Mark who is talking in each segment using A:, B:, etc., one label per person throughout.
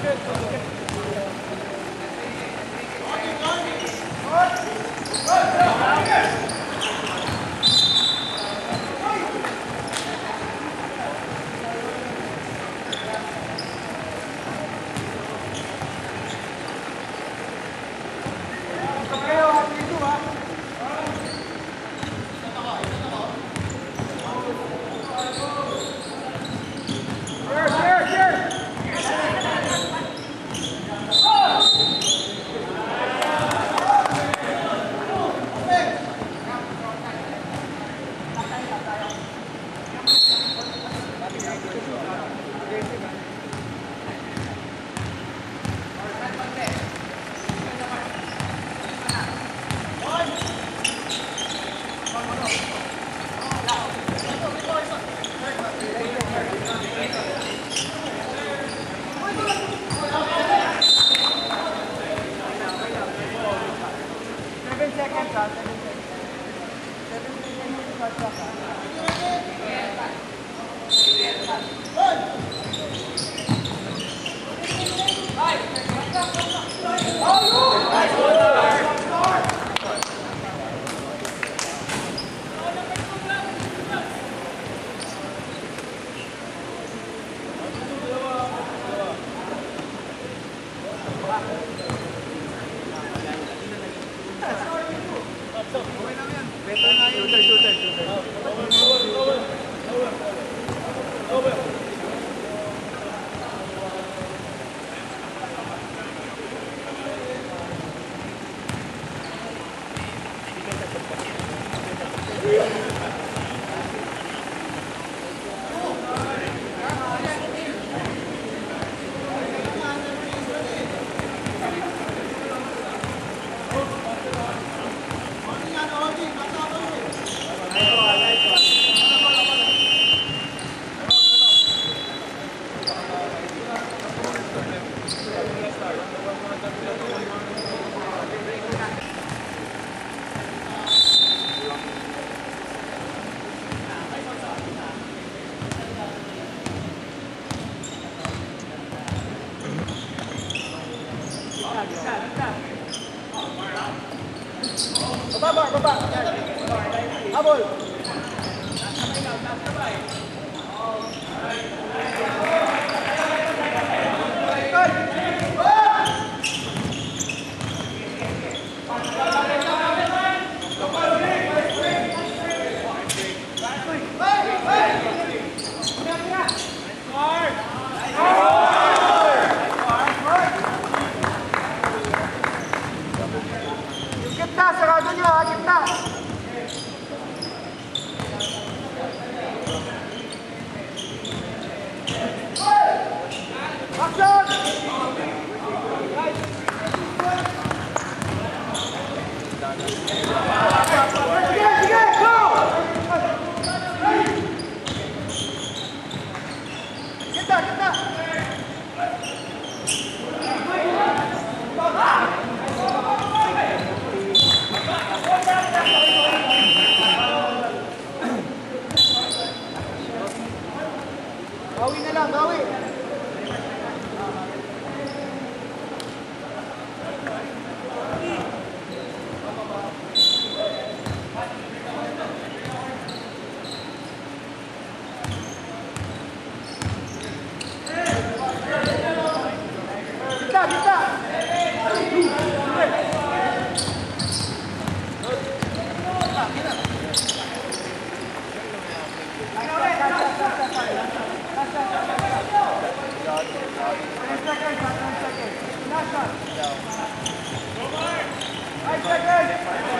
A: Good,
B: good, good. Vai, vai, vai.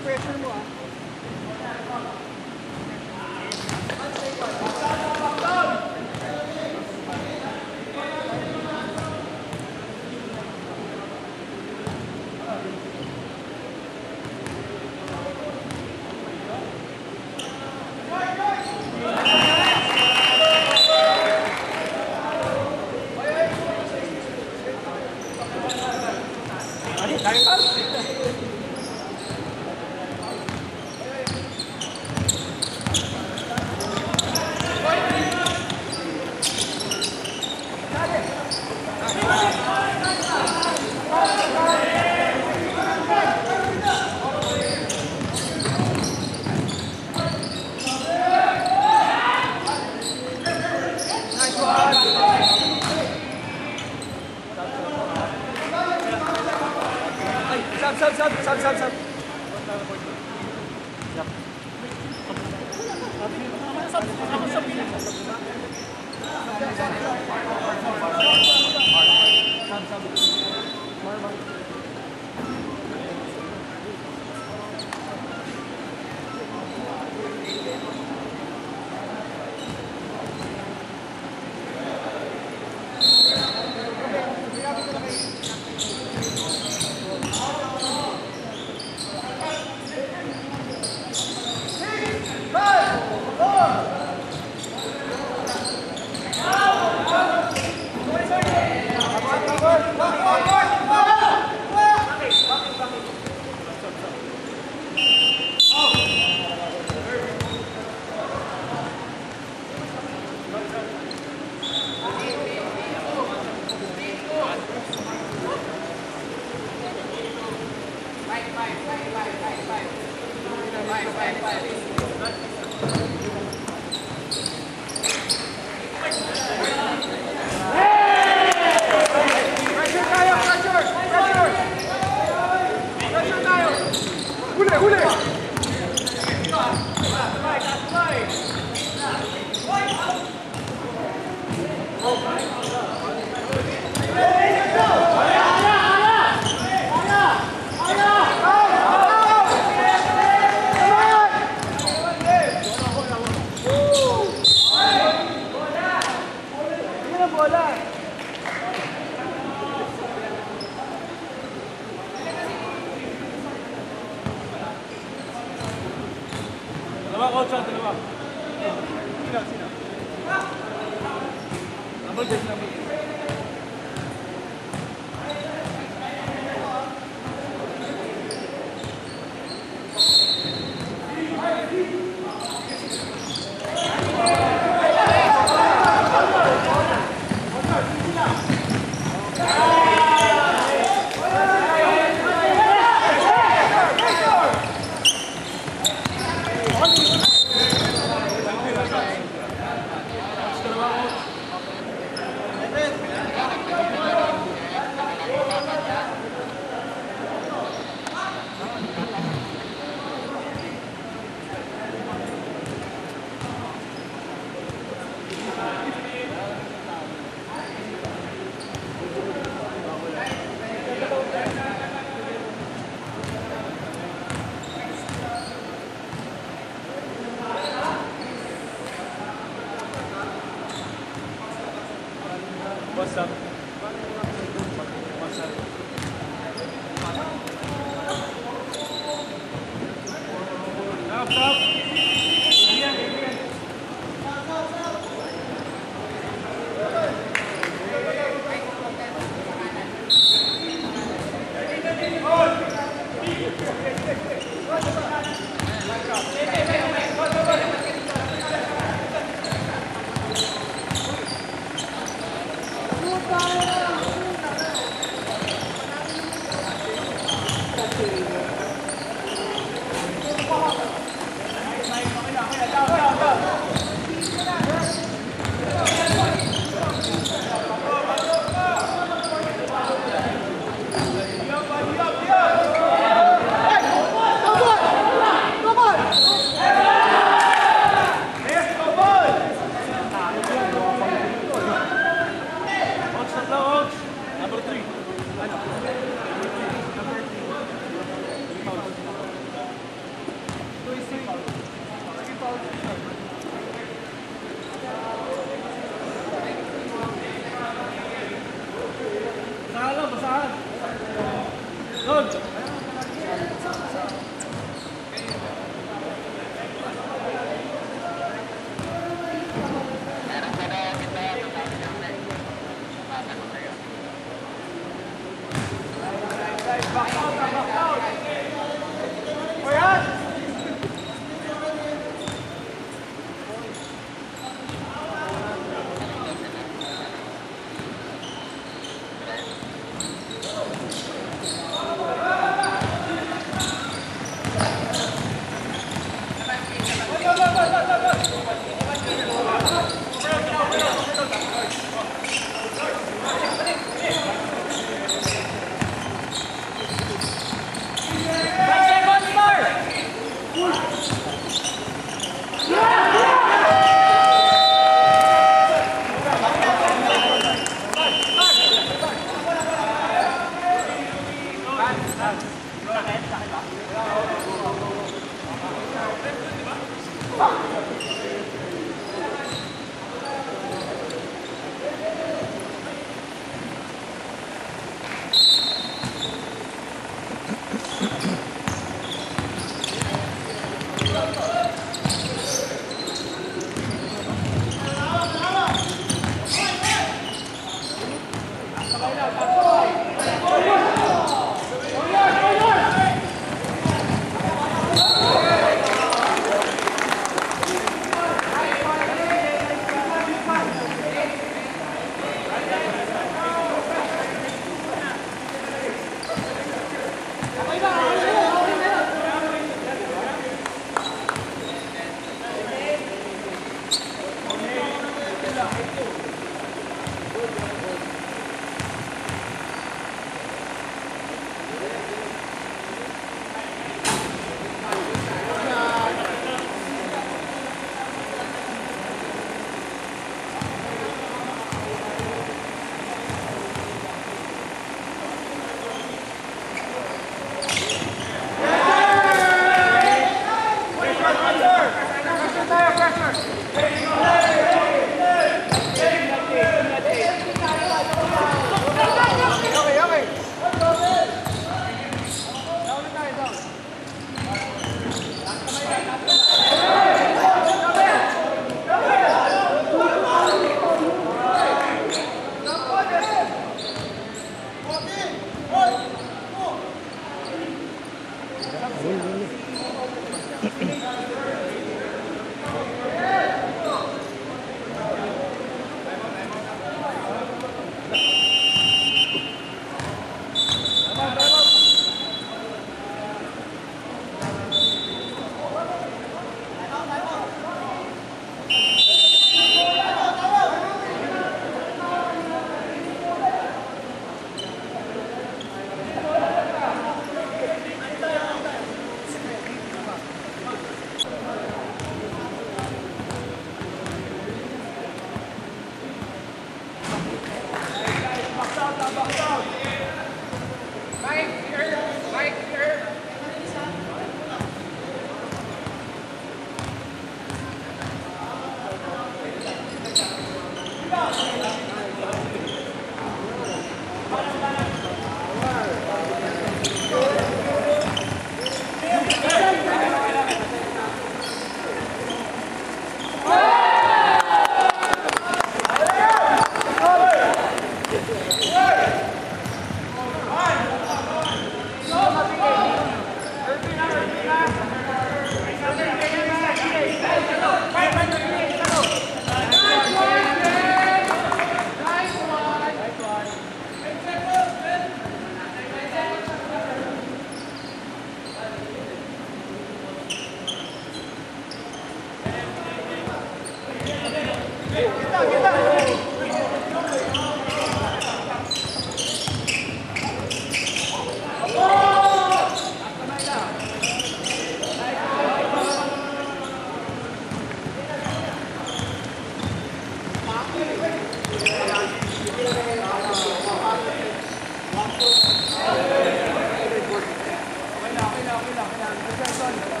B: 再算你的。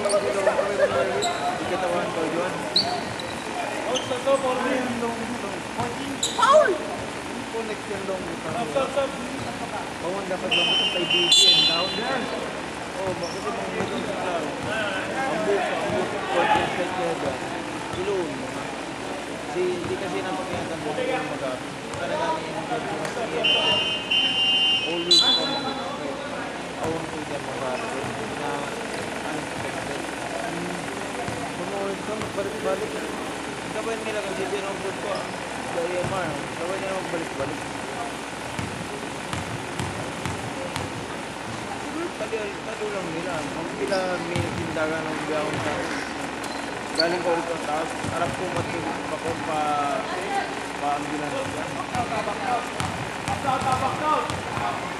B: Ginawa ko kay
A: ko, Juan.
B: Out sa to, long.
C: Foul!
B: Connect yung long. Stop, stop, stop. Bawang dapat lang ito kay BGN. Down there.
A: Oh, bakit yung mga meeting sa klaro? Ang buka, ang buka, content. Iluun mo na. Kasi hindi kasi napakiyagan mo kung ano mag-up. Talaga ni yung Always communicate. Awang ko dyan mag-up. Na
B: Tumulit ka, magbalik-balik.
A: Sabay nila kasi dinobot ko. Sa EMR. Sabay nila magbalik-balik. Siguro tali lang nila. Kung pila may tindagan ng biyahon sa galing ko ulit ang taas. Harap ko matulog ako pa pa-ambulance ka. Tambong ko dyan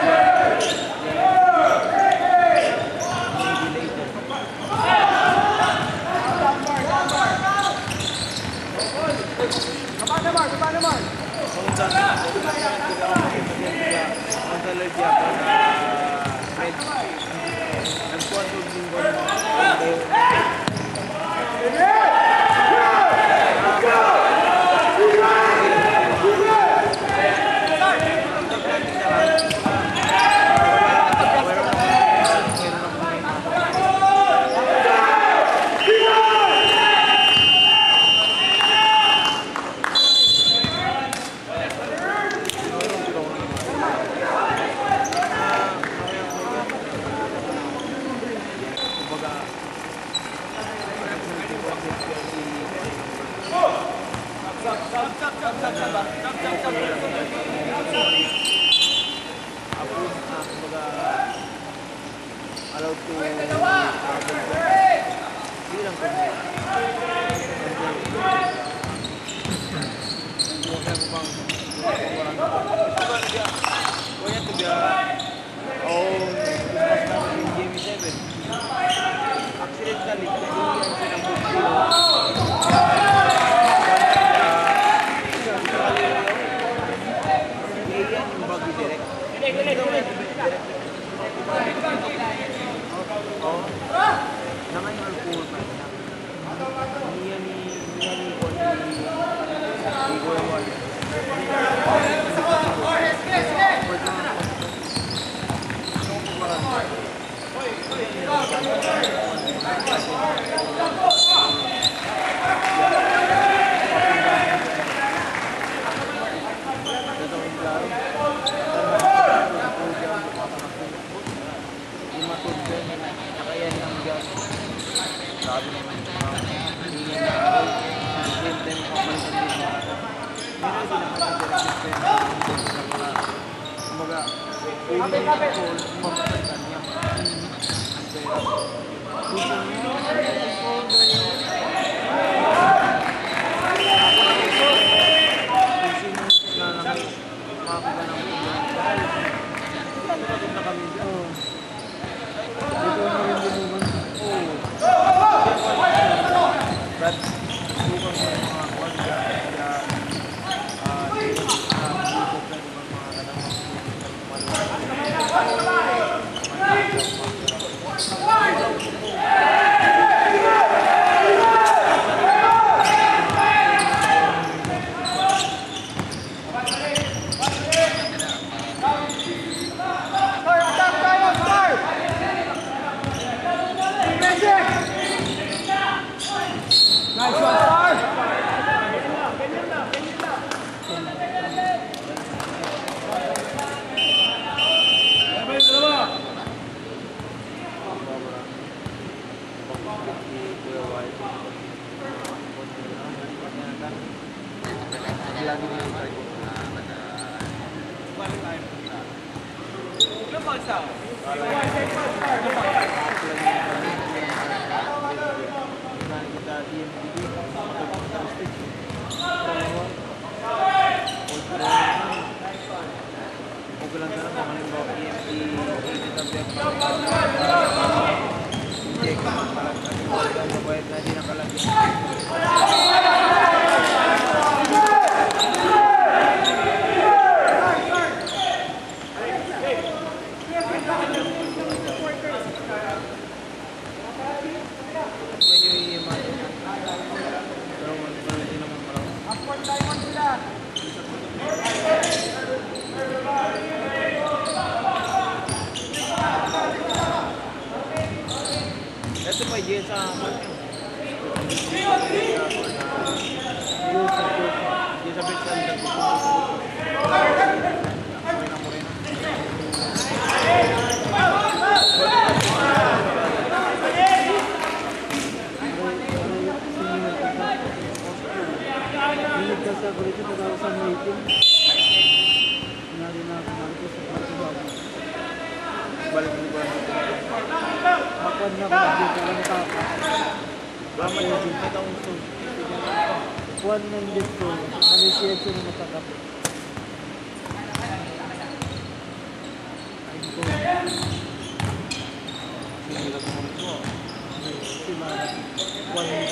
D: quanh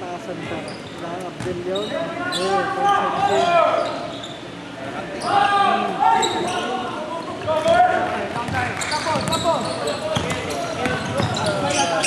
D: ta sân tập
A: đã làm
D: biên giới về
A: con
D: sân tiên Come
A: ừ. on, come.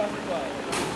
A: faz igual.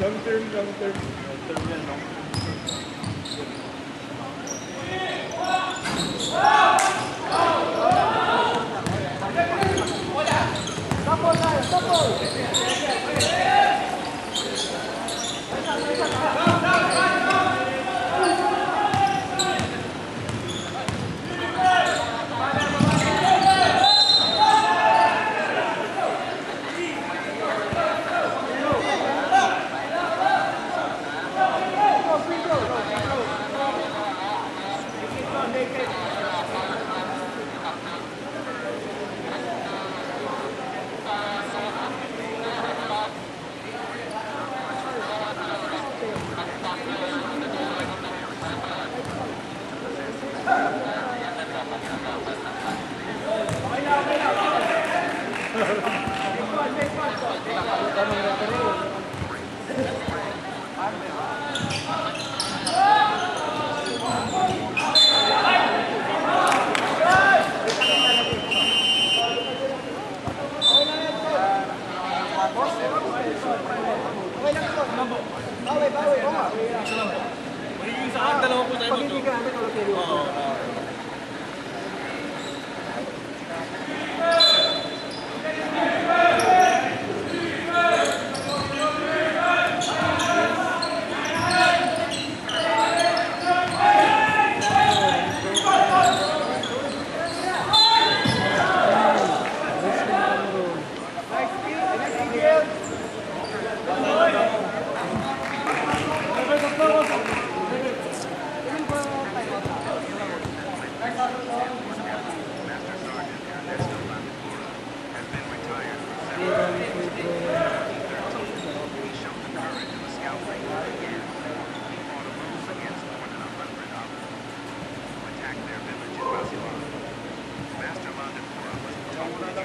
A: long term, long term.
E: Long term
A: yan, long term. Stop all, stop all!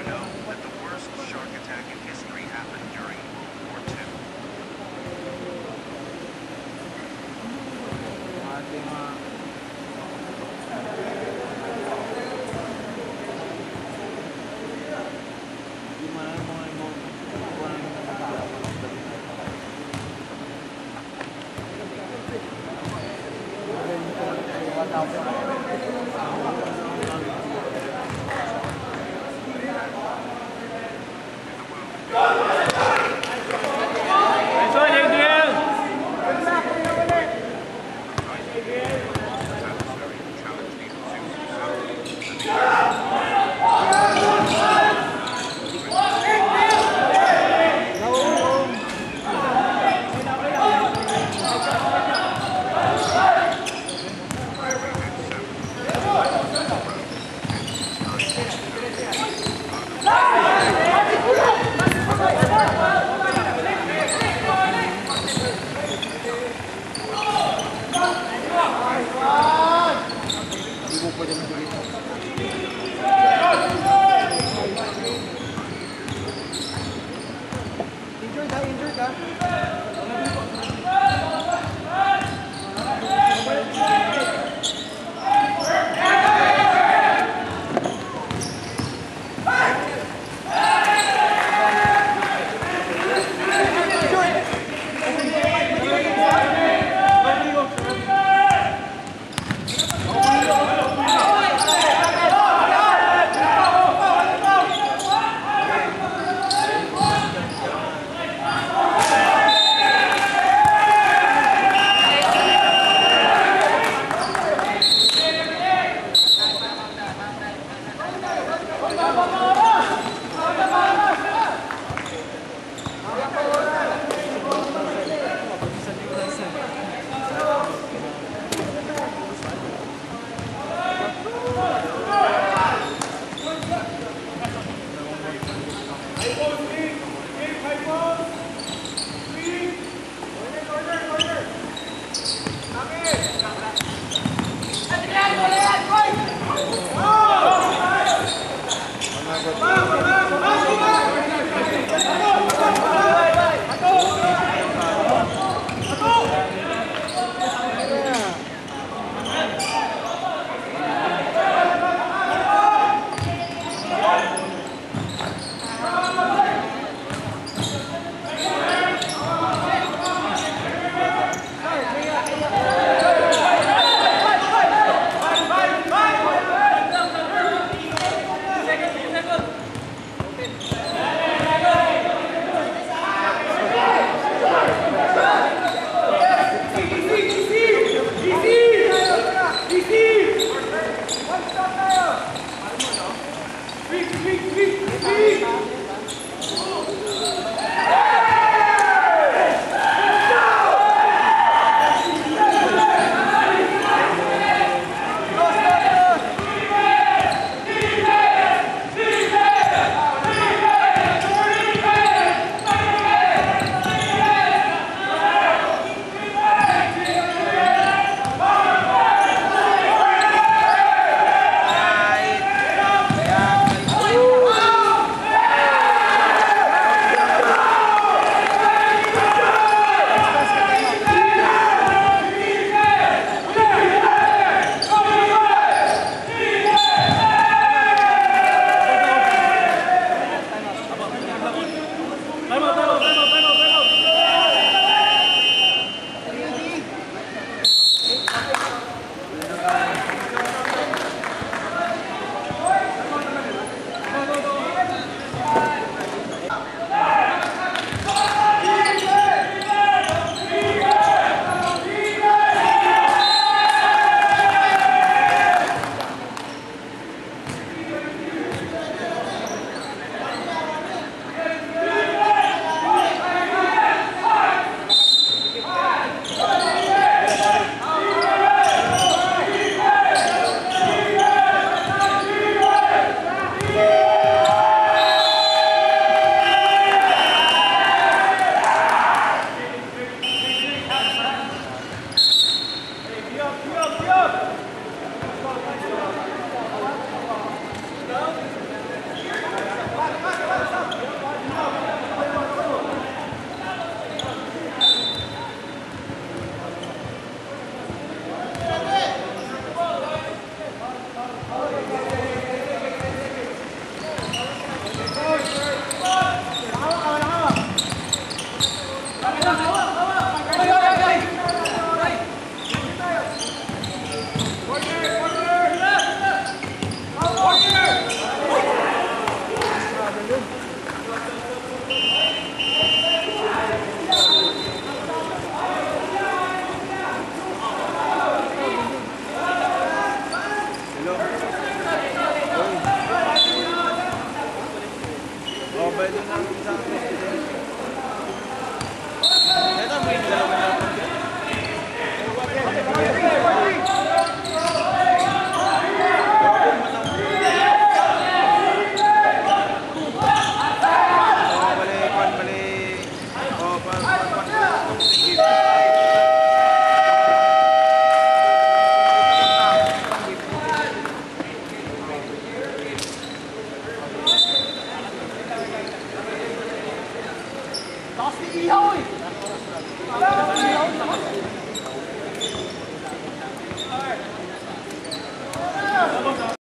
A: know.